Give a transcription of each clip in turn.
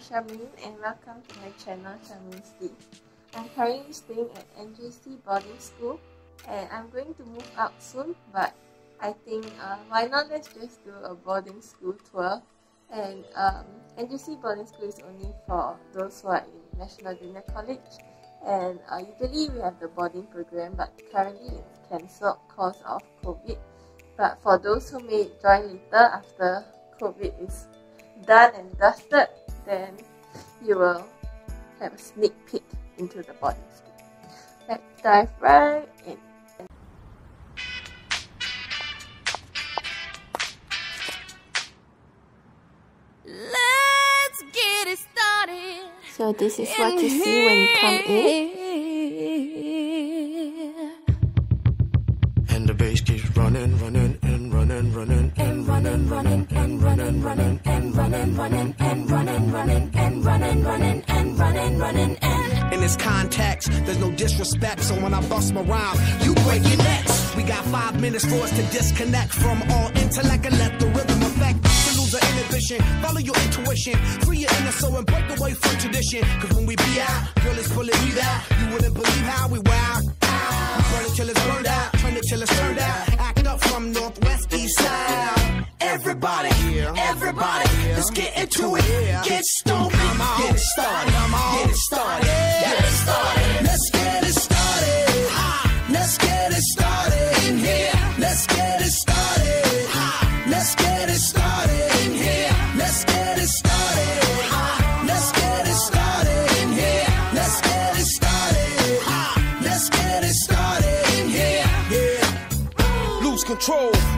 Sharmaine and welcome to my channel Sharmaine Steve. I'm currently staying at NJC boarding school and I'm going to move out soon but I think uh, why not? Let's just do a boarding school tour. And um, NJC boarding school is only for those who are in National Junior College. And uh, usually we have the boarding program but currently it's cancelled because of COVID. But for those who may join later after COVID is done and dusted then you will have a sneak peek into the boarding school. Let's dive right in. Let's get it started. So this is what you see when you come in. And the bass keeps running, running, and running, running, and running, running, and running, running, and running, running, and running, and running, running, and running, running, and. In this context, there's no disrespect, so when I bust my rhyme, you break your necks. We got five minutes for us to disconnect from all intellect and let the rhythm affect. To lose the inhibition, follow your intuition, free your inner soul and break away from tradition. Cause when we be out, girl, it's pulling me out. You wouldn't believe how we wow. We burn it till it's burned out, turn it till it's turned out. Act up from northwest, east side. Everybody, everybody, let's get into it. Get stoned, get it started, get it started,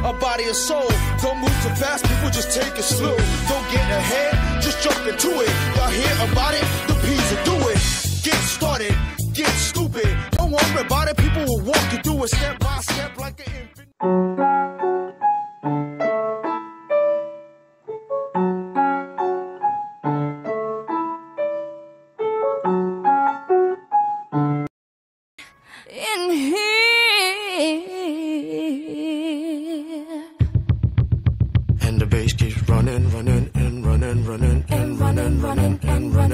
a body and soul. Don't move too fast, people just take it slow. Don't get ahead, just jump into it. Y'all hear about it? The Peas will do it. Get started, get stupid. Don't worry about it, people will walk you through it step by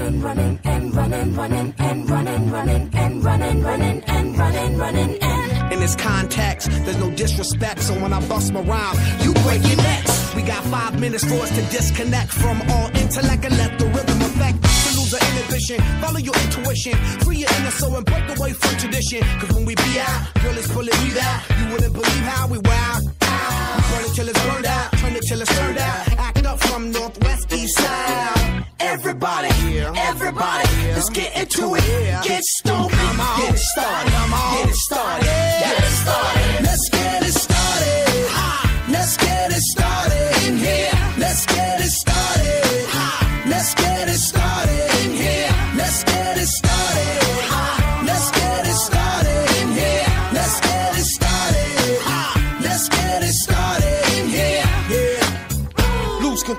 running, running, and running, running, and running, running, and running, running, and running, running, and. In this context, there's no disrespect, so when I bust my rhyme, you break your necks. We got five minutes for us to disconnect from all intellect and let the rhythm affect. To lose the inhibition, follow your intuition, free your inner soul and break away from tradition. Cause when we be out, girl, it's pulling me out. You wouldn't believe how we wow. We burn it till it's burned out, turn it till it's turned out. Act up from northwest, east side. Everybody, everybody, let's get into it. Get stupid, get it started, get it started, get it started.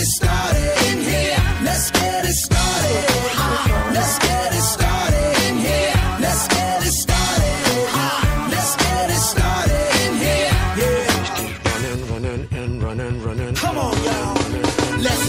it started in here. Let's get it started. Uh-huh. Let's get it started in here. Let's get it started. Uh-huh. Let's get it started in here. Yeah. Running, running, and running, running. Come on, y'all. Let's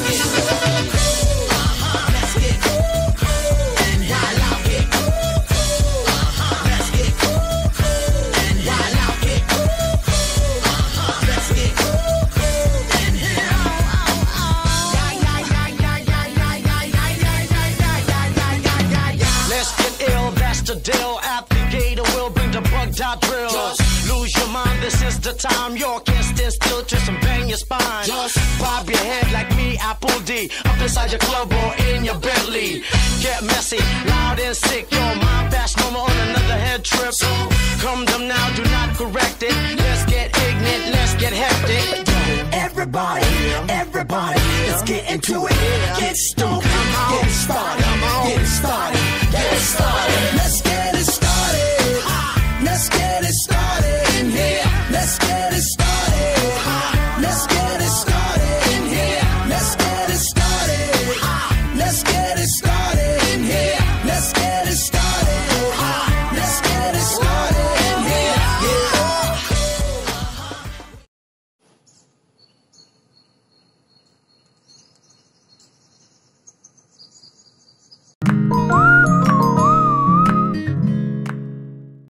a deal. we'll bring the bug dot drill. Just lose your mind, this is the time. Your can't stand still, twist and bang your spine. Just bob your head like me, Apple D. Up inside your club or in your Bentley. Get messy, loud and sick. Your mind fast, no more on another head trip. So come down now, do not correct it. Let's get ignorant, let's get hectic. Everybody, everybody, let's get into it. Get stoned, get started, get started, get started.